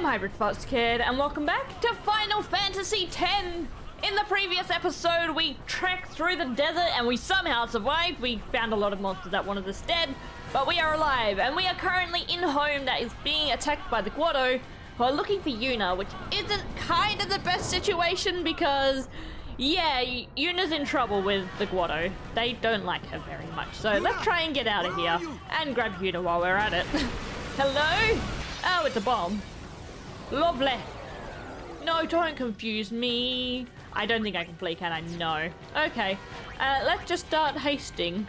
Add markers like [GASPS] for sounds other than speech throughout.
I'm Hybrid Fox Kid, and welcome back to Final Fantasy X. In the previous episode, we trekked through the desert and we somehow survived. We found a lot of monsters that wanted us dead, but we are alive, and we are currently in home that is being attacked by the Guado, who are looking for Yuna, which isn't kind of the best situation because, yeah, Yuna's in trouble with the Guado. They don't like her very much, so Yuna, let's try and get out of here and grab Yuna while we're at it. [LAUGHS] Hello? Oh, it's a bomb. Lovely. No, don't confuse me. I don't think I can flee, can I? No. Okay. Uh, let's just start hasting.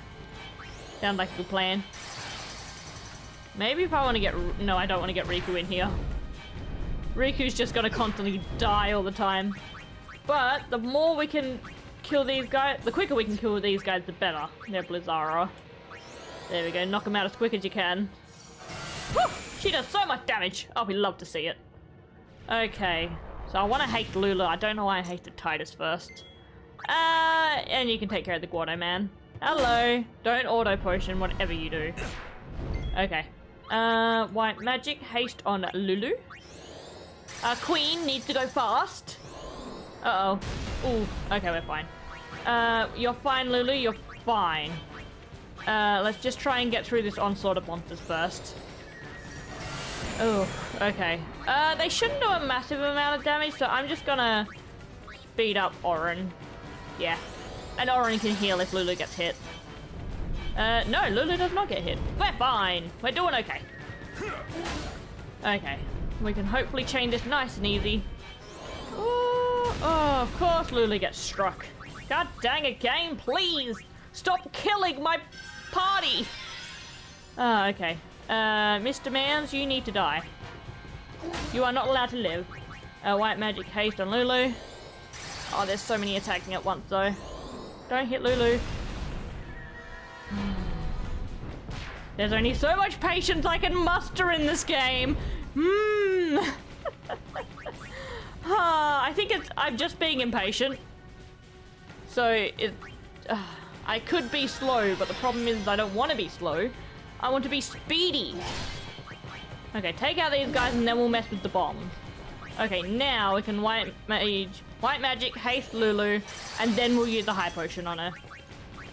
Sounds like a good plan. Maybe if I want to get... No, I don't want to get Rikku in here. Rikku's just gonna constantly die all the time. But the more we can kill these guys... The quicker we can kill these guys, the better. They're Blizzara. There we go. Knock them out as quick as you can. She does so much damage. Oh, we love to see it. Okay. So I want to hate Lulu. I don't know why I hated Tidus first. Uh, and you can take care of the Guado man. Hello. Don't auto potion, whatever you do. Okay. Uh, white magic, haste on Lulu. Uh, Queen needs to go fast. Uh-oh. Ooh, okay, we're fine. Uh, you're fine, Lulu, you're fine. Uh, let's just try and get through this onslaught of monsters first. Oh, okay. Uh, they shouldn't do a massive amount of damage, so I'm just gonna speed up Auron. Yeah. And Auron can heal if Lulu gets hit. Uh, no, Lulu does not get hit. We're fine. We're doing okay. Okay. We can hopefully chain this nice and easy. Oh, oh, of course Lulu gets struck. God dang it, game, please! Stop killing my party! Ah, okay. Uh, Mr. Mans, you need to die. You are not allowed to live. Uh, white magic haste on Lulu. Oh, there's so many attacking at once, though. Don't hit Lulu. There's only so much patience I can muster in this game. Hmm. [LAUGHS] Ah, I think it's I'm just being impatient. So it, uh, I could be slow, but the problem is I don't want to be slow. I want to be speedy. Okay, take out these guys and then we'll mess with the bomb. Okay, now we can white mage, white magic, haste Lulu, and then we'll use the high potion on her.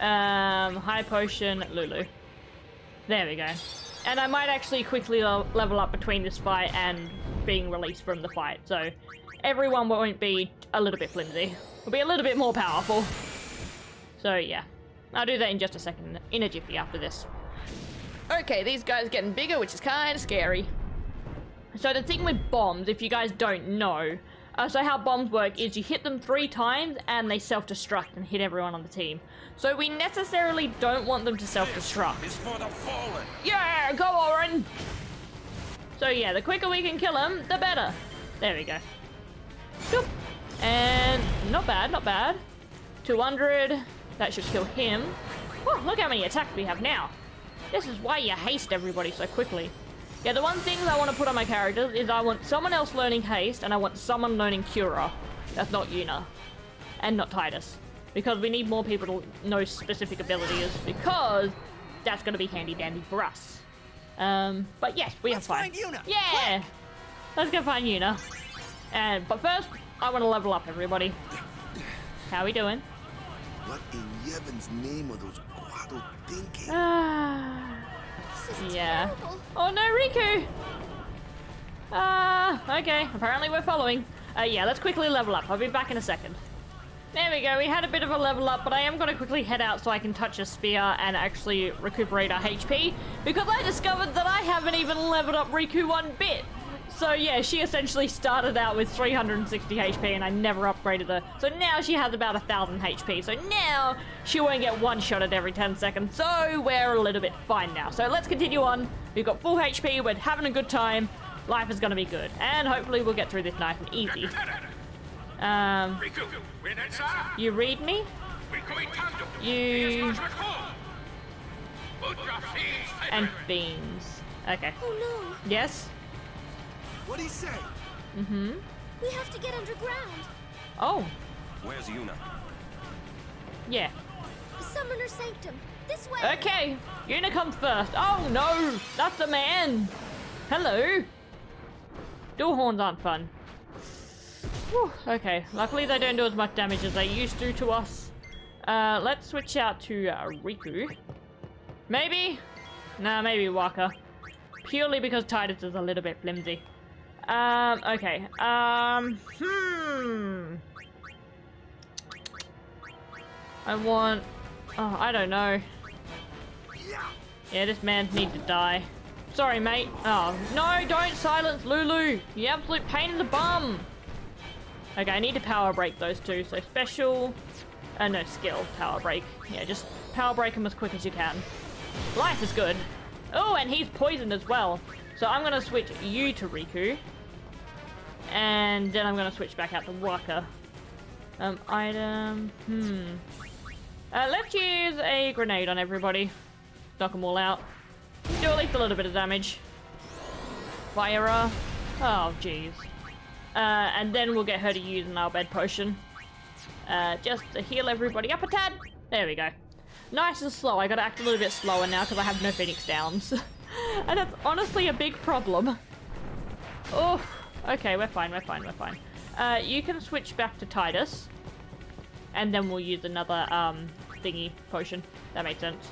Um, high potion, Lulu. There we go. And I might actually quickly level up between this fight and being released from the fight, so everyone won't be a little bit flimsy. We'll be a little bit more powerful. So yeah, I'll do that in just a second, in a jiffy after this. Okay, these guys are getting bigger, which is kind of scary. So the thing with bombs, if you guys don't know, uh, so how bombs work is you hit them three times and they self-destruct and hit everyone on the team. So we necessarily don't want them to self-destruct. It's for the fallen. Yeah, go Auron! So yeah, the quicker we can kill him, the better. There we go. Boop. And not bad, not bad. 200, that should kill him. Whew, look how many attacks we have now. This is why you haste everybody so quickly. Yeah, the one thing I want to put on my characters is I want someone else learning haste and I want someone learning Cura. That's not Yuna. And not Tidus. Because we need more people to know specific abilities because that's going to be handy dandy for us. Um, but yes, we Let's have fun. Yeah! Let's go find Yuna. And, but first, I want to level up everybody. How we doing? What in Yevon's name are those Guado thinking? Ah. This is Yeah. terrible. Oh no, Rikku! Ah, okay. Apparently we're following. Uh, yeah, let's quickly level up. I'll be back in a second. There we go. We had a bit of a level up, but I am going to quickly head out so I can touch a sphere and actually recuperate our HP because I discovered that I haven't even leveled up Rikku one bit. So yeah, she essentially started out with 360 HP and I never upgraded her. So now she has about a thousand HP. So now she won't get one shot at every 10 seconds. So we're a little bit fine now. So let's continue on. We've got full HP. We're having a good time. Life is going to be good. And hopefully we'll get through this nice and easy. Um, you read me? You and beans. Okay. Oh Yes? What'd he say? Mm-hmm. we have to get underground. Oh, Where's Yuna? yeah. Summoner Sanctum. This way. Okay, Una comes first. Oh no, that's a man. Hello. Dual horns aren't fun. Whew, okay, luckily they don't do as much damage as they used to to us. Uh, let's switch out to uh, Rikku. Maybe? Nah, maybe Wakka. Purely because Tidus is a little bit flimsy. Um, okay. Um, hmm. I want... Oh, I don't know. Yeah, this man needs to die. Sorry, mate. Oh, no, don't silence Lulu. You absolute pain in the bum. Okay, I need to power break those two. So special... Uh, no, skill power break. Yeah, just power break them as quick as you can. Life is good. Oh, and he's poisoned as well. So I'm going to switch you to Rikku. And then I'm going to switch back out to Wakka. Um, item... Hmm. Uh, let's use a grenade on everybody. Knock them all out. Do at least a little bit of damage. Fire. Oh, jeez. Uh, and then we'll get her to use an Al Bhed potion. Uh, just to heal everybody up a tad. There we go. Nice and slow. I gotta act a little bit slower now because I have no Phoenix Downs. [LAUGHS] and that's honestly a big problem. Oh, okay, we're fine, we're fine, we're fine. Uh, you can switch back to Tidus. And then we'll use another, um, thingy potion. That makes sense.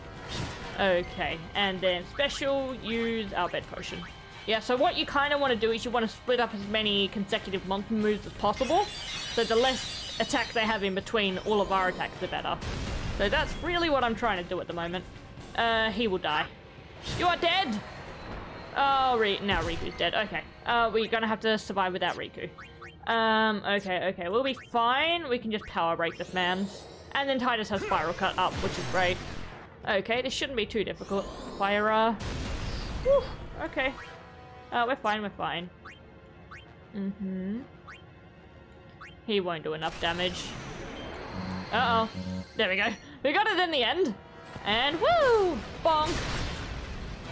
Okay, and then special, use Al Bhed potion. Yeah, so what you kind of want to do is you want to split up as many consecutive monster moves as possible. So the less attacks they have in between all of our attacks, the better. So that's really what I'm trying to do at the moment. Uh, he will die. You are dead! Oh, Re now Rikku's dead. Okay. Uh, we're gonna have to survive without Rikku. Um, okay, okay. We'll be fine. We can just power break this man. And then Tidus has Spiral Cut up, which is great. Okay, this shouldn't be too difficult. Fire, uh... Whew, okay. Uh, we're fine, we're fine. Mm-hmm. He won't do enough damage. Uh-oh. There we go. We got it in the end. And woo! Bonk!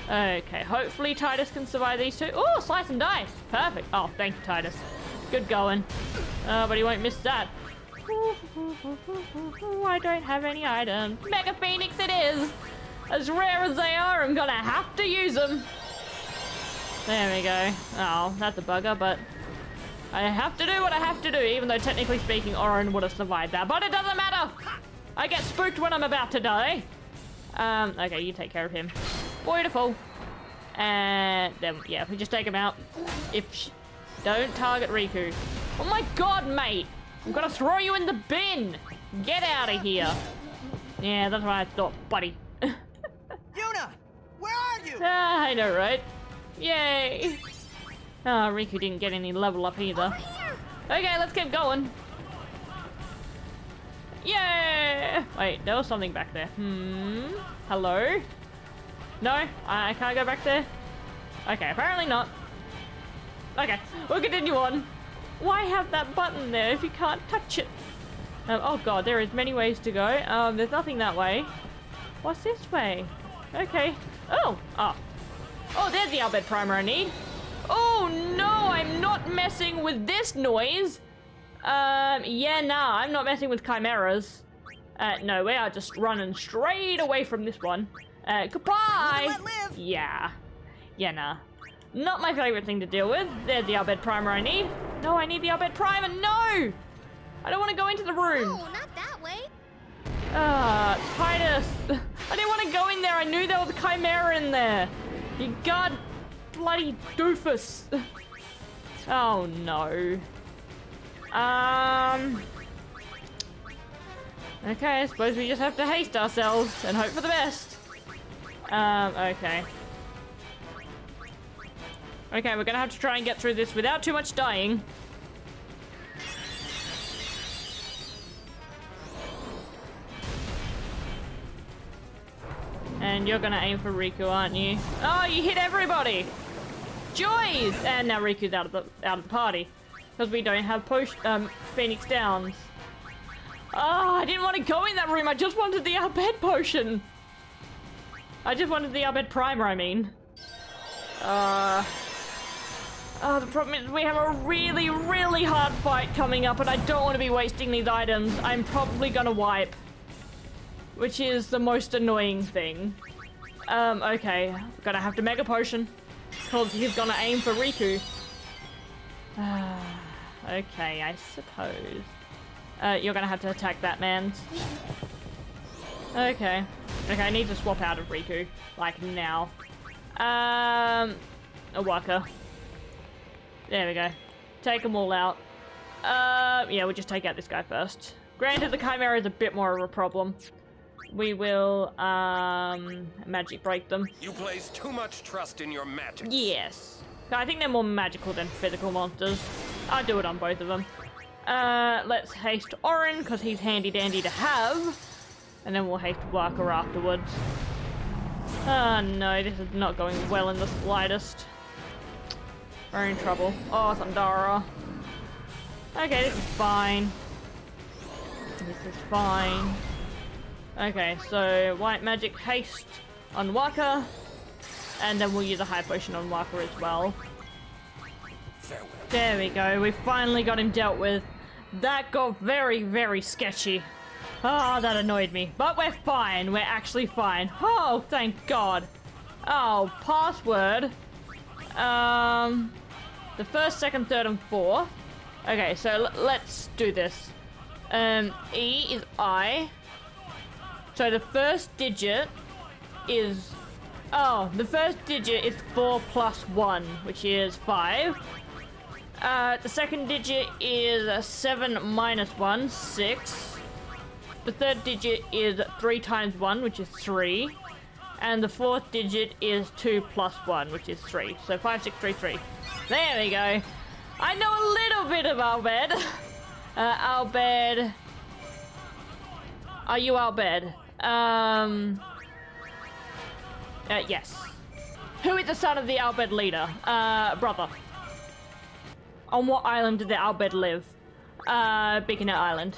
Okay, hopefully Tidus can survive these two. Oh, slice and dice! Perfect. Oh, thank you, Tidus. Good going. Oh, but he won't miss that. I don't have any items. Mega Phoenix it is! As rare as they are, I'm gonna have to use them. There we go. Oh, that's a bugger, but I have to do what I have to do, even though technically speaking, Auron would have survived that. But it doesn't matter! I get spooked when I'm about to die. Um, okay, you take care of him. Beautiful. And then, yeah, we just take him out. If... Don't target Rikku. Oh my god, mate! I'm gonna throw you in the bin! Get out of here! Yeah, that's what I thought, buddy. [LAUGHS] Yuna! Where are you? ah, I know, right? Yay! Oh, Rikku didn't get any level up either. Okay, let's keep going. Yeah! Wait, there was something back there. Hmm? Hello? No? I, can't go back there? Okay, apparently not. Okay, we'll continue on. Why have that button there if you can't touch it? Um, oh god, there is many ways to go. Um, there's nothing that way. What's this way? Okay. Oh! Oh. Oh, there's the Al primer I need. Oh no, I'm not messing with this noise. Um, yeah, nah, I'm not messing with chimeras. Uh, no, we are just running straight away from this one. Uh, goodbye! Yeah. Yeah, nah. Not my favorite thing to deal with. There's the Al Bhed primer I need. No, I need the Al Bhed primer. No! I don't want to go into the room. No, not that way. Ah, Tidus, [LAUGHS] I didn't want to go in there. I knew there was a chimera in there. You god bloody doofus. [LAUGHS] Oh no. Um. Okay, I suppose we just have to haste ourselves and hope for the best. Um, okay. Okay, we're gonna have to try and get through this without too much dying. And you're gonna aim for Rikku, aren't you? Oh, you hit everybody! Joys! And now Rikku's out of the out of the party. Because we don't have um Phoenix Downs. Oh, I didn't want to go in that room, I just wanted the Al potion! I just wanted the Al Bhed primer, I mean. Uh Oh, the problem is we have a really, really hard fight coming up and I don't want to be wasting these items. I'm probably gonna wipe. Which is the most annoying thing. Um, okay. Gonna have to Mega Potion. Because he's gonna aim for Rikku. [SIGHS] okay, I suppose. Uh, you're gonna have to attack that man. Okay. Okay, I need to swap out of Rikku. Like, now. Um... A Wakka. There we go. Take them all out. Uh, yeah, we'll just take out this guy first. Granted, the Chimera is a bit more of a problem. We will, um, magic break them. You place too much trust in your magic. Yes. I think they're more magical than physical monsters. I'll do it on both of them. Uh, let's haste Auron, because he's handy dandy to have. And then we'll haste Wakka afterwards. Oh no, this is not going well in the slightest. We're in trouble. Oh, Thundara. Okay, this is fine. This is fine. Okay, so white magic haste on Wakka. And then we'll use a high potion on Wakka as well. There we go, we finally got him dealt with. That got very, very sketchy. Ah, oh, that annoyed me. But we're fine, we're actually fine. Oh, thank God. Oh, password. Um, the first, second, third, and fourth. Okay, so let's do this. Um, E is I. So the first digit is... Oh, the first digit is 4 plus 1, which is 5. Uh, the second digit is 7 minus 1, 6. The third digit is 3 times 1, which is 3. And the fourth digit is 2 plus 1, which is 3. So 5, 6, 3, 3. There we go. I know a little bit of Al Bhed. [LAUGHS] Uh, Al Bhed. Are you Al Bhed? Um. Uh, yes. Who is the son of the Al Bhed leader? Uh, brother. On what island did the Al Bhed live? Uh, Bikanel Island.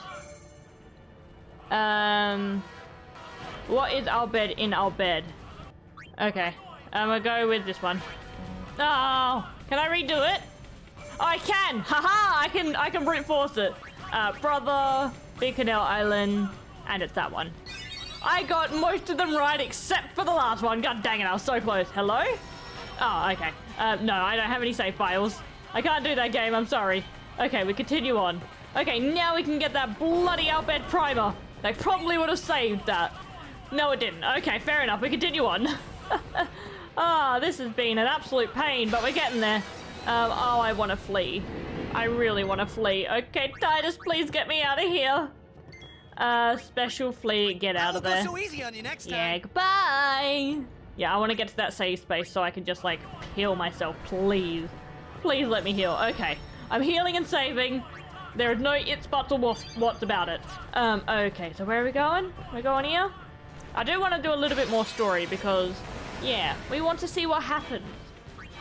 Um. What is Al Bhed in Al Bhed? Okay. I'm gonna go with this one. Oh, can I redo it? Oh, I can! Haha! I can I can brute force it. Uh, brother, Bikanel Island, and it's that one. I got most of them right except for the last one. God dang it, I was so close. Hello? Oh, okay. Uh, no, I don't have any save files. I can't do that game, I'm sorry. Okay, we continue on. Okay, now we can get that bloody Bhed primer. That probably would have saved that. No, it didn't. Okay, fair enough. We continue on. [LAUGHS] Ah, oh, this has been an absolute pain, but we're getting there. Um, oh, I want to flee. I really want to flee. Okay, Tidus, please get me out of here. Uh, special flee, get out of there. so easy on you next time. yeah, goodbye. Yeah, I want to get to that safe space so I can just, like, heal myself, please. Please let me heal. Okay, I'm healing and saving. There is no its, buts, or what's about it. Um, okay, so where are we going? We're going here? I do want to do a little bit more story because, yeah, we want to see what happens.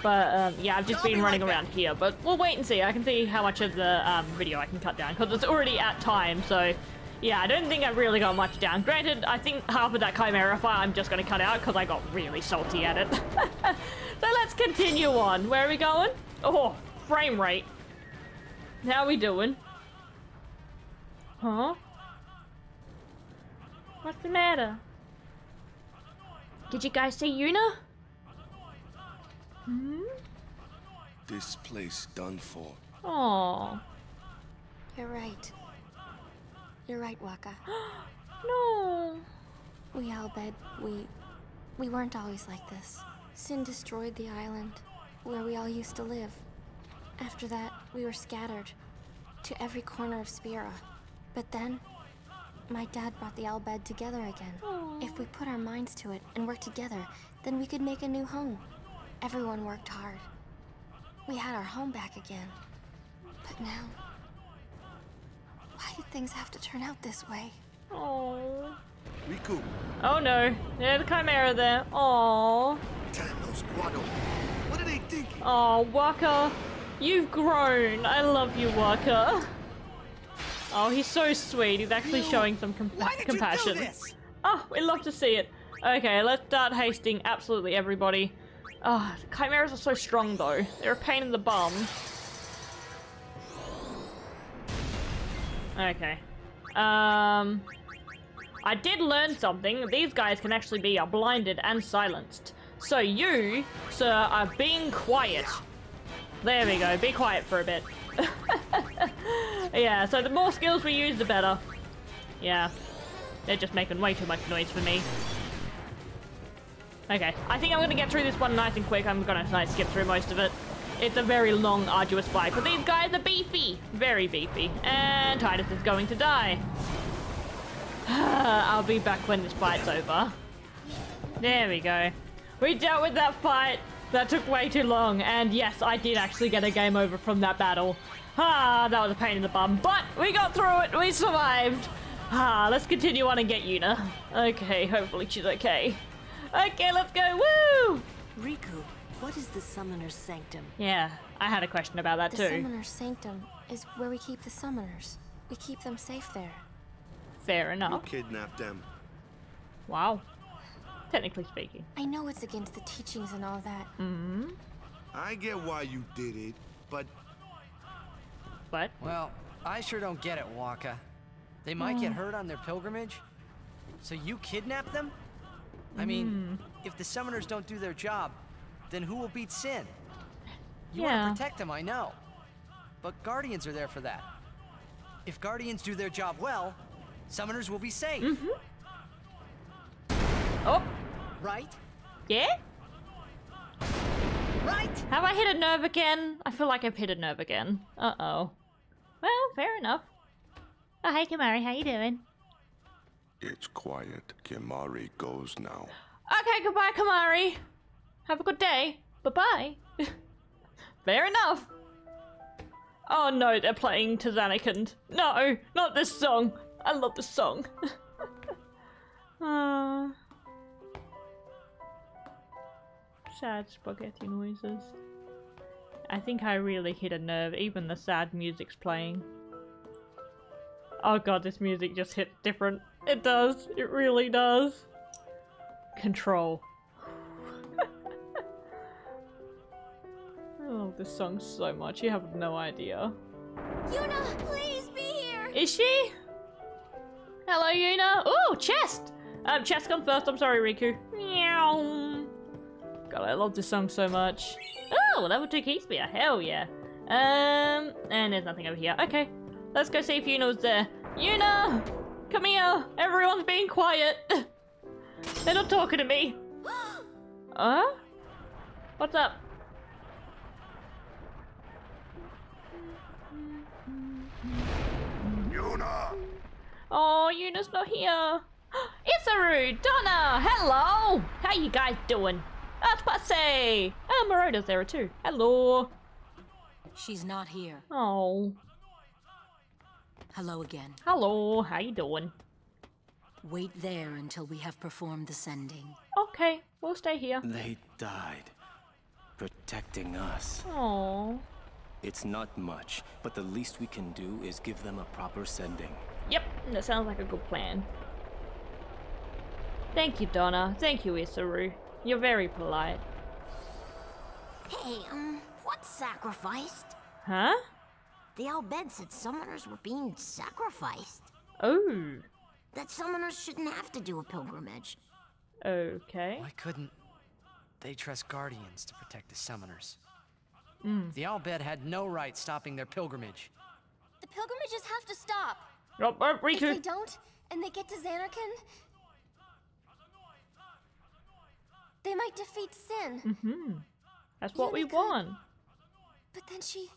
But, um, yeah, I've just been running around here. But we'll wait and see. I can see how much of the um, video I can cut down because it's already at time, so... Yeah, I don't think I really got much down. Granted, I think half of that Chimera fire I'm just going to cut out because I got really salty at it. [LAUGHS] so let's continue on. Where are we going? Oh, frame rate. How are we doing? Huh? What's the matter? Did you guys see Yuna? Hmm? This place done for. Oh. You're right. You're right, Wakka. [GASPS] no. We Al Bhed, we... We weren't always like this. Sin destroyed the island, where we all used to live. After that, we were scattered to every corner of Spira. But then, my dad brought the Al Bhed together again. Aww. If we put our minds to it and work together, then we could make a new home. Everyone worked hard. We had our home back again. But now... Why did things have to turn out this way? Oh. Rikku, Oh no. There's the Chimera there. Oh. Thanos, Guado. What are they thinking? Oh, Wakka. You've grown. I love you, Wakka. [LAUGHS] Oh, he's so sweet. He's actually showing some compa Why did compassion. you do this? Oh, we'd love to see it. Okay, let's start hasting absolutely everybody. Oh, chimeras are so strong though. They're a pain in the bum. Okay. Um, I did learn something. These guys can actually be uh, blinded and silenced. So you, sir, are being quiet. There we go. Be quiet for a bit. [LAUGHS] yeah, so the more skills we use, the better. Yeah. They're just making way too much noise for me. Okay, I think I'm gonna get through this one nice and quick. I'm gonna nice skip through most of it. It's a very long, arduous fight, but these guys are beefy. Very beefy. And Tidus is going to die. [SIGHS] I'll be back when this fight's over. There we go. We dealt with that fight. That took way too long. And yes, I did actually get a game over from that battle. Ah, that was a pain in the bum. But we got through it. We survived. Ah, let's continue on and get Yuna. Okay, hopefully she's okay. Okay, let's go. Woo! Rikku, what is the Summoner's Sanctum? Yeah, I had a question about that The too. Summoner's Sanctum is where we keep the summoners. We keep them safe there. Fair enough. You enough. kidnapped them. Wow. Technically speaking. I know it's against the teachings and all that. Mm. I get why you did it, but But Well, I sure don't get it, Wakka. They might get hurt on their pilgrimage. So you kidnap them? I mean, if the summoners don't do their job, then who will beat Sin? You Yeah. want to protect them, I know. But guardians are there for that. If guardians do their job well, summoners will be safe. oh, Right? yeah. Right? Have I hit a nerve again? I feel like I've hit a nerve again. Uh oh. Well, fair enough. Oh, hey, Kimahri, how you doing? it's quiet. Kimahri goes now. Okay, goodbye, Kimahri. Have a good day. Bye bye. [LAUGHS] Fair enough. Oh no, they're playing to Zanarkand. No, not this song. I love this song. uh, [LAUGHS] sad spaghetti noises. I think I really hit a nerve. Even the sad music's playing. Oh god, this music just hit different. It does. It really does. Control. [LAUGHS] I love this song so much, you have no idea. Yuna, please be here! Is she? Hello, Yuna. Oh, chest! Um, chest comes first. I'm sorry, Rikku. Meow. God, I love this song so much. Oh, level 2 key sphere. Hell yeah. Um, and there's nothing over here. Okay, let's go see if Yuna's there. Yuna! Come here! Everyone's being quiet. [LAUGHS] They're not talking to me. Huh? [GASPS] What's up? Yuna! Oh, Yuna's not here. [GASPS] Isaaru, Dona, hello. How you guys doing? That's Pacce. Oh, Maroda's there too. Hello. She's not here. Oh, Hello again. hello. How you doing? Wait there until we have performed the sending. Okay, we'll stay here. They died, protecting us. Oh. It's not much, but the least we can do is give them a proper sending. Yep, that sounds like a good plan. Thank you, Dona. Thank you, Isaaru. You're very polite. Hey, um, what's sacrificed? Huh? The Al Bhed said summoners were being sacrificed. Oh. That summoners shouldn't have to do a pilgrimage. Okay. Why couldn't they trust guardians to protect the summoners? Hmm. The Al Bhed had no right stopping their pilgrimage. The pilgrimages have to stop. Oh, oh, If they don't, and they get to Zanarkand, they might defeat Sin. Mm-hmm. That's what we could- want. But then she.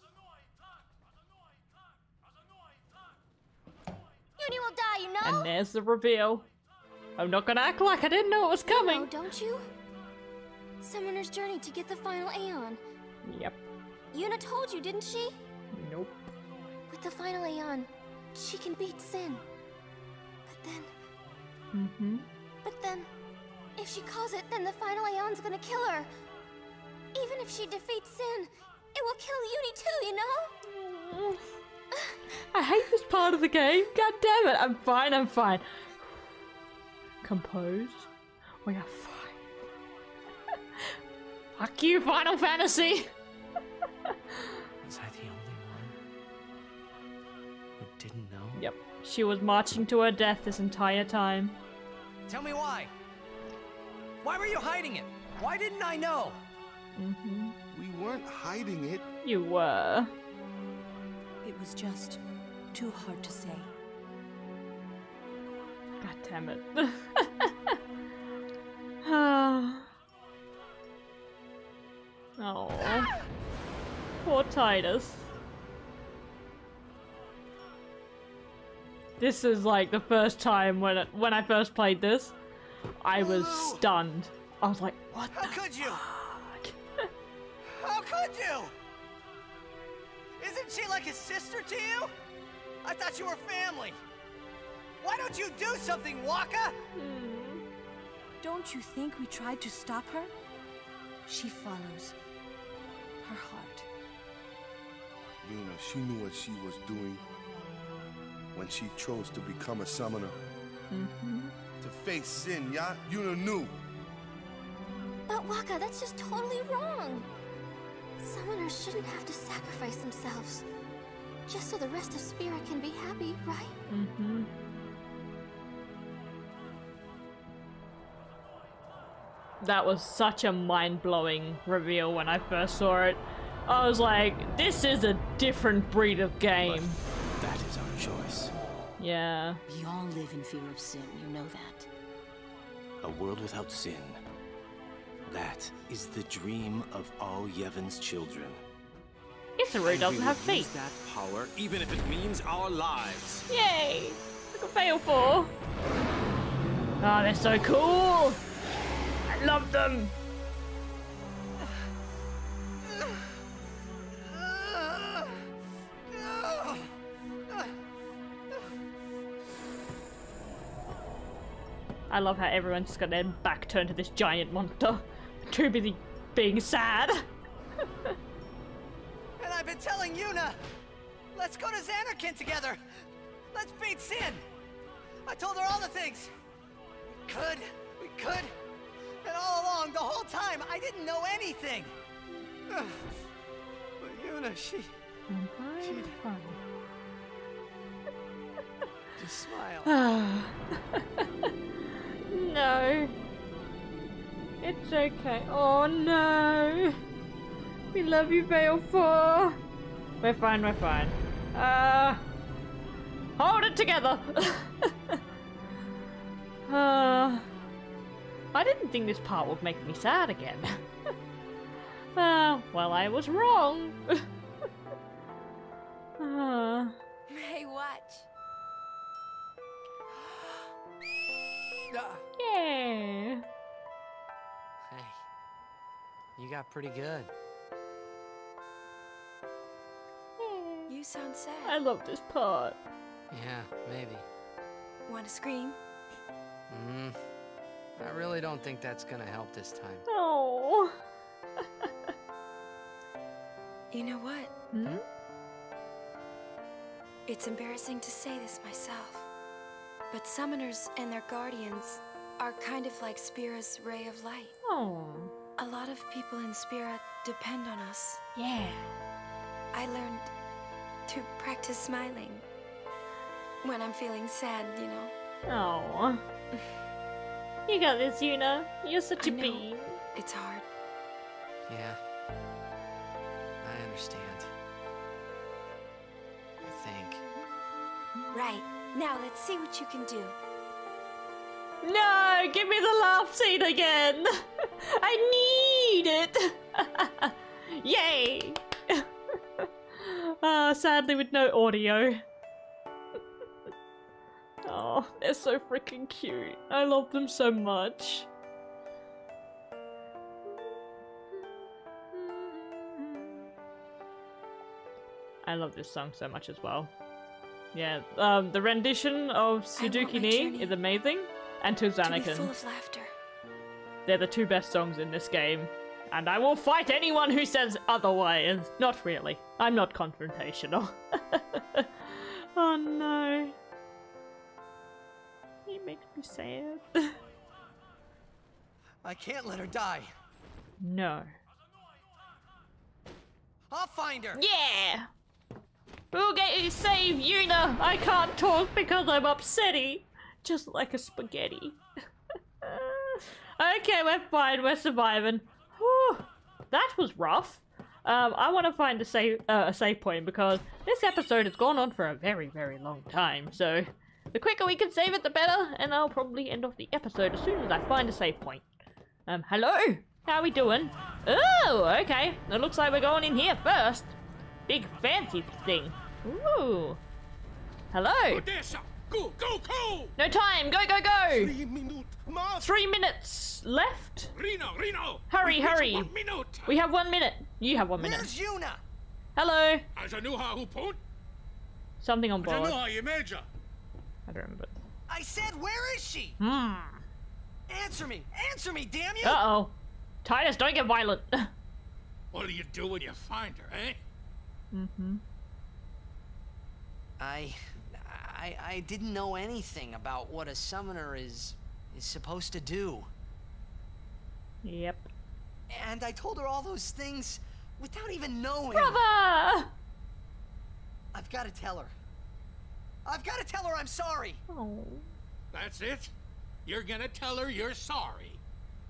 Yunie will die, you know? And there's the reveal. I'm not gonna act like I didn't know it was You know, don't you? Summoner's journey to get the final Aeon. Yep. Yuna told you, didn't she? Nope. With the final Aeon, she can beat Sin. But then, Mm-hmm. but then, if she calls it, then the final Aeon's gonna kill her. Even if she defeats Sin, it will kill Yunie too, you know? [SIGHS] I hate this part of the game. God damn it. I'm fine, I'm fine. Composed. We are fine. [LAUGHS] Fuck you, Final Fantasy. [LAUGHS] Was I the only one who didn't know? Yep. She was marching to her death this entire time. Tell me why. Why were you hiding it? Why didn't I know? Mm-hmm. We weren't hiding it. You were. It was just too hard to say. God damn it. [LAUGHS] [SIGHS] Oh. Poor Tidus. This is like the first time when it, when I first played this, I was stunned. I was like, what How the could you? fuck? [LAUGHS] How could you? Isn't she like a sister to you? I thought you were family. Why don't you do something, Wakka? Hmm. Don't you think we tried to stop her? She follows her heart. Yuna, she knew what she was doing when she chose to become a summoner. To face sin, yeah? Yuna knew. But Wakka, that's just totally wrong. Summoners shouldn't have to sacrifice themselves. Just so the rest of Spira can be happy, right? Mm-hmm. That was such a mind-blowing reveal when I first saw it. I was like, this is a different breed of game. That is our choice. Yeah. We all live in fear of sin, you know that. A world without sin. That is the dream of all Yevon's children. Isaaru doesn't have feet. Use that power, even if it means our lives. Yay! Look at Valefor. Oh, ah, they're so cool! I love them! I love how everyone's just got their back turned to this giant monster. Too busy being sad. [LAUGHS] And I've been telling Yuna, let's go to Zanarkand together. Let's beat Sin. I told her all the things. We could, we could. And all along, the whole time, I didn't know anything. [SIGHS] But Yuna, she She's funny. [LAUGHS] just smiled. [SIGHS] [LAUGHS] no. It's okay. Oh no. We love you, Valefor. We're fine, we're fine. Uh hold it together. [LAUGHS] uh I didn't think this part would make me sad again. [LAUGHS] uh, well, I was wrong. [LAUGHS] uh, Hey, watch. [GASPS] Ah, yeah. Hey, you got pretty good. You sound sad. I love this part. Yeah, maybe. Want to scream? Mm, I really don't think that's gonna help this time. Oh. [LAUGHS] You know what? Hmm? It's embarrassing to say this myself, but summoners and their guardians are kind of like Spira's ray of light. Oh. A lot of people in Spira depend on us. Yeah. I learned to practice smiling when I'm feeling sad, you know. Oh. You got this, Yuna. You're such a I know. bean. It's hard. Yeah. I understand. I think. Right. Now let's see what you can do. No, give me the laugh scene again. [LAUGHS] I need it. [LAUGHS] Yay. uh, [LAUGHS] sadly, with no audio. oh, they're so freaking cute. I love them so much. I love this song so much as well. Yeah, um, the rendition of Suteki da ne is amazing, and to To Zanarkand. full of laughter. They're the two best songs in this game. And I will fight anyone who says otherwise. Not really. I'm not confrontational. [LAUGHS] oh no. He makes me sad. [LAUGHS] I can't let her die. no. I'll find her. Yeah! We'll get you save Yuna! I can't talk because I'm upsetty. Just like a spaghetti. [LAUGHS] okay, we're fine. We're surviving. Whew. That was rough. Um, I want to find a safe, uh, a save point because this episode has gone on for a very very long time. So the quicker we can save it, the better. And I'll probably end off the episode as soon as I find a safe point. Um, hello, how are we doing? Oh, okay. It looks like we're going in here first. Big fancy thing. Ooh. Hello. Go, go, go! No time. Go go go. Three minute. Three minutes left. Reno, Reno! Hurry, we hurry. One minute. We have one minute. You have one minute. Where's Yuna? Hello. Something on board. I don't remember. I said, where is she? Hmm. Answer me! Answer me, damn you! Uh oh. Tidus, don't get violent. [LAUGHS] What do you do when you find her, eh? mm-hmm. I, I, I didn't know anything about what a summoner is, is supposed to do. Yep. And I told her all those things without even knowing. Brother! I've got to tell her. I've got to tell her I'm sorry. Oh. That's it? You're gonna tell her you're sorry.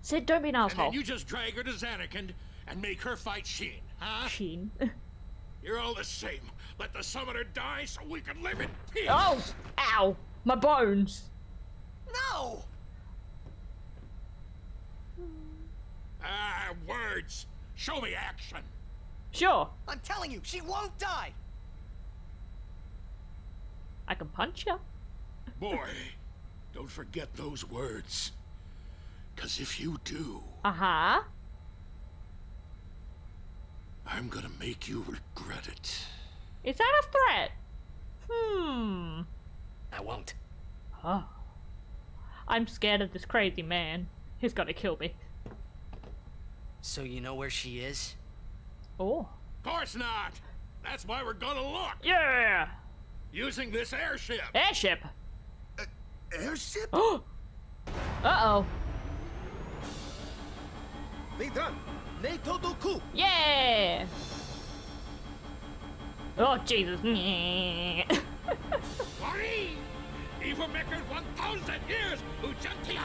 Cid, don't be an asshole. And asshole. then you just drag her to Zanarkand and make her fight Sheen, huh? Sheen. [LAUGHS] You're all the same. Let the summoner die so we can live in peace. oh! Ow! My bones. No! Ah, words. Show me action. Sure. I'm telling you, she won't die. I can punch you. Boy, don't forget those words. Cause if you do, Uh-huh. I'm gonna make you regret it. Is that a threat? Hmm. I won't. Oh. I'm scared of this crazy man. He's gonna kill me. So you know where she is? Oh. Of course not. That's why we're gonna look. Yeah! Using this airship. Airship! Airship? Oh! [GASPS] Uh-oh. Vidran, Neito Doku. Yeah! Oh, Jesus. [LAUGHS] Wari! Ivermekr 1000 years, Ujantia!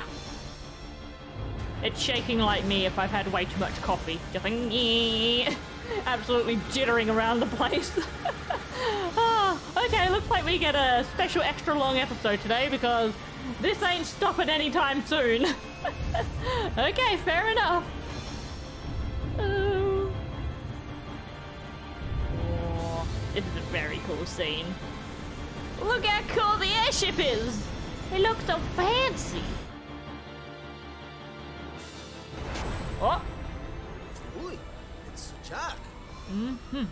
it's shaking like me if I've had way too much coffee. Just like, absolutely jittering around the place. [LAUGHS] Ah, okay, looks like we get a special extra long episode today because this ain't stopping anytime soon. [LAUGHS] okay, fair enough. This is a very cool scene. Look how cool the airship is! It looks so fancy. Oh, Uy, it's Jack. mm-hmm.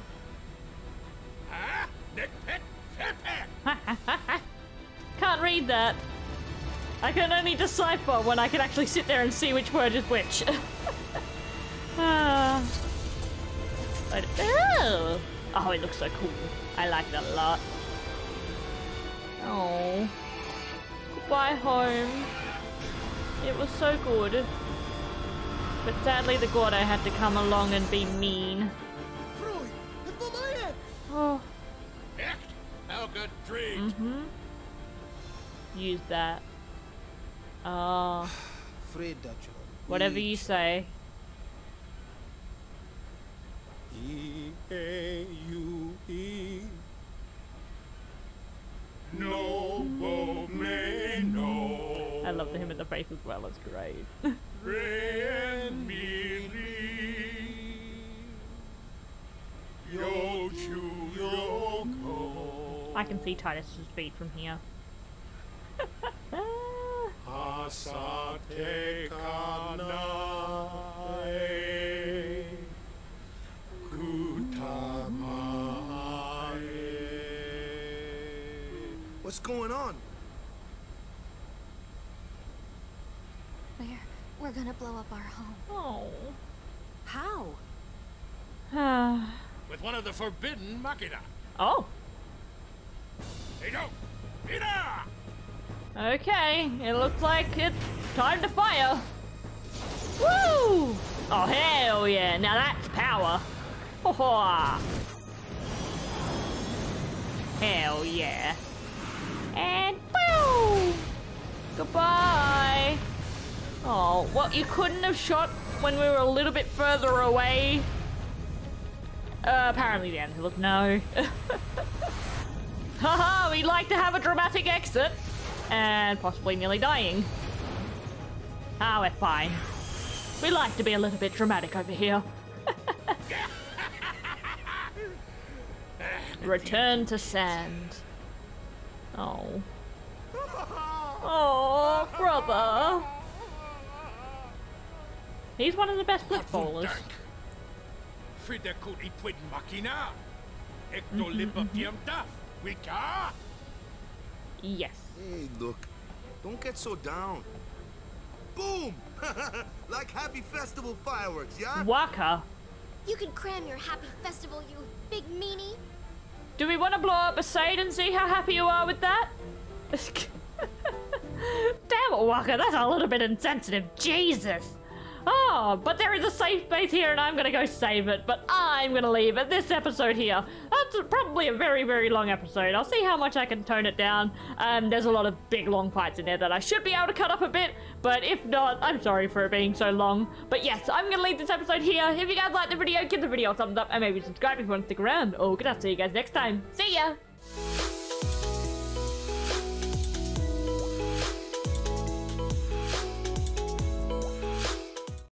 Huh? Nick Pet Pet Can't read that. I can only decipher when I can actually sit there and see which word is which. [LAUGHS] ah. But, oh! Oh, it looks so cool. I like that a lot. Oh. Goodbye, home. It was so good. But sadly, the Guado had to come along and be mean. Oh. Echt? Helga Dreed. Mm-hmm. Use that. [SIGHS] Oh. Fred Dutcher. Whatever you say. E A U E. Me no. I love the him in the face as well. It's great. Re and. Yo. I can see Tidus's feet from here. [LAUGHS] [LAUGHS] Kanae. What's going on? We're we're gonna blow up our home. oh. How? [SIGHS] With one of the forbidden machina. oh. Hey, go! Ina! Okay. It looks like it's time to fire. Woo! Oh hell yeah! Now that's power. Ho ho! Hell yeah! And boom! Goodbye. Oh, what you couldn't have shot when we were a little bit further away. Uh, apparently the answer was no. [LAUGHS] Haha, we'd like to have a dramatic exit. And possibly nearly dying. Ah, we're fine. We like to be a little bit dramatic over here. [LAUGHS] Return to sand. Oh. Oh, brother. He's one of the best flip bowlers. Fidekut ipwid makina. Ekto mm-hmm, lipa mm-hmm. piamtaf. Wika. Yes. Hey, look. Don't get so down. Boom! [LAUGHS] like happy festival fireworks, yeah? Wakka. You can cram your happy festival, you big meanie. Do we want to blow up Besaid and see how happy you are with that? [LAUGHS] Damn it, Wakka, that's a little bit insensitive. Jesus. Oh, but there is a save sphere here and I'm gonna go save it, but I'm gonna leave it this episode here. That's probably a very, very long episode. I'll see how much I can tone it down. Um, there's a lot of big, long fights in there that I should be able to cut up a bit, but if not, I'm sorry for it being so long. But yes, I'm gonna leave this episode here. If you guys liked the video, give the video a thumbs up and maybe subscribe if you want to stick around. Oh, good, I'll see you guys next time. See ya!